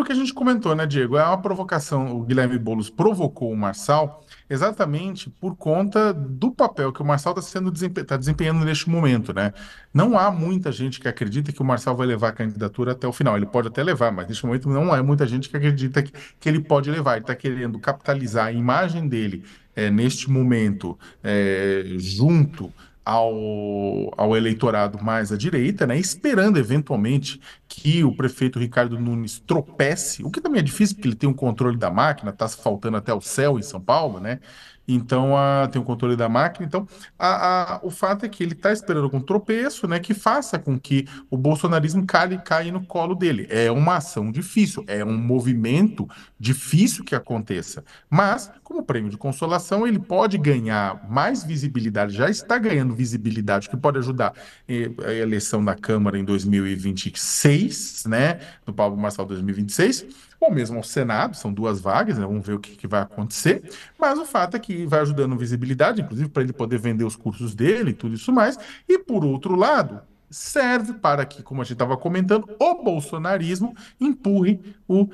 aquilo que a gente comentou, né, Diego? É uma provocação. O Guilherme Boulos provocou o Marçal exatamente por conta do papel que o Marçal está tá desempenhando neste momento, né? Não há muita gente que acredita que o Marçal vai levar a candidatura até o final. Ele pode até levar, mas neste momento não há muita gente que acredita que, que ele pode levar. Ele está querendo capitalizar a imagem dele é, neste momento é, junto ao, ao eleitorado mais à direita, né, esperando eventualmente que o prefeito Ricardo Nunes tropece, o que também é difícil porque ele tem um controle da máquina, está faltando até o céu em São Paulo, né? Então, a, tem o controle da máquina. Então, a, a, o fato é que ele está esperando um tropeço, né, que faça com que o bolsonarismo caia, caia no colo dele. É uma ação difícil, é um movimento difícil que aconteça. Mas, como prêmio de consolação, ele pode ganhar mais visibilidade, já está ganhando visibilidade, que pode ajudar a eleição da Câmara em 2026, né, no Pablo Marçal 2026 ou mesmo ao Senado, são duas vagas, né? vamos ver o que, que, vai acontecer, mas o fato é que vai ajudando visibilidade, inclusive para ele poder vender os cursos dele e tudo isso mais, e por outro lado, serve para que, como a gente estava comentando, o bolsonarismo empurre o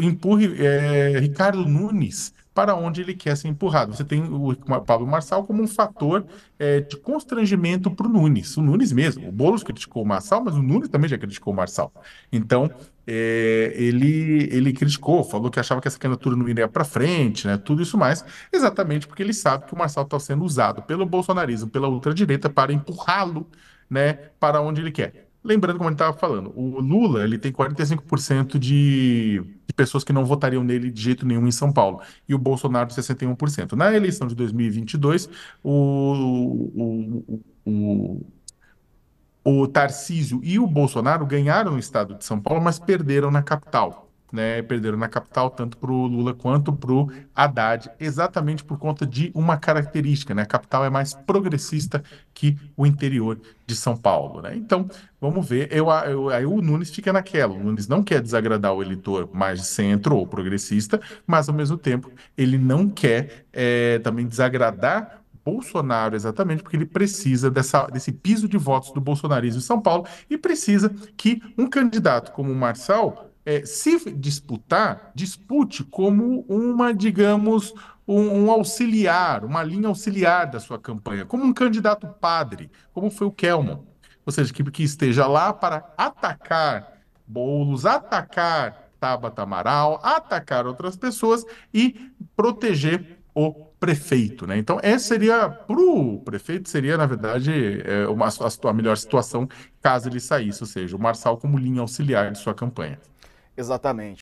empurre é, Ricardo Nunes para onde ele quer ser empurrado. Você tem o Pablo Marçal como um fator é, de constrangimento para o Nunes. O Nunes mesmo. O Boulos criticou o Marçal, mas o Nunes também já criticou o Marçal. Então, é, ele, ele criticou, falou que achava que essa candidatura não iria para frente, né, tudo isso mais, exatamente porque ele sabe que o Marçal está sendo usado pelo bolsonarismo, pela ultradireita, para empurrá-lo né, para onde ele quer. Lembrando, como a gente estava falando, o Lula ele tem 45% de, de pessoas que não votariam nele de jeito nenhum em São Paulo, e o Bolsonaro 61%. Na eleição de 2022, o, o, o, o Tarcísio e o Bolsonaro ganharam no estado de São Paulo, mas perderam na capital né, perderam na capital, tanto para o Lula quanto para o Haddad, exatamente por conta de uma característica, né? A capital é mais progressista que o interior de São Paulo, né? Então, vamos ver. Eu, eu, aí o Nunes fica naquela. O Nunes não quer desagradar o eleitor mais centro ou progressista, mas ao mesmo tempo ele não quer é, também desagradar Bolsonaro, exatamente porque ele precisa dessa, desse piso de votos do bolsonarismo em São Paulo e precisa que um candidato como o Marçal é, se disputar, dispute como uma, digamos, um, um, auxiliar, uma linha auxiliar da sua campanha, como um candidato padre, como foi o Kelman. Ou seja, que, que esteja lá para atacar Boulos, atacar Tabata Amaral, atacar outras pessoas e proteger o prefeito, né? Então, essa seria, para o prefeito, seria, na verdade, é, uma, a, a melhor situação caso ele saísse, ou seja, o Marçal como linha auxiliar de sua campanha. Exatamente.